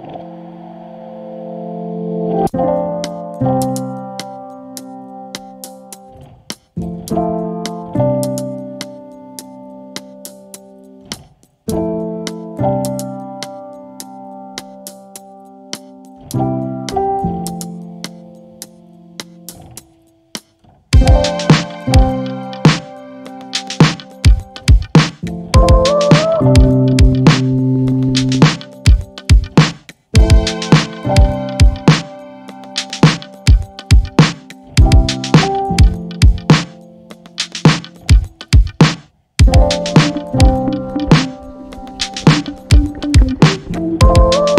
you. Thank you.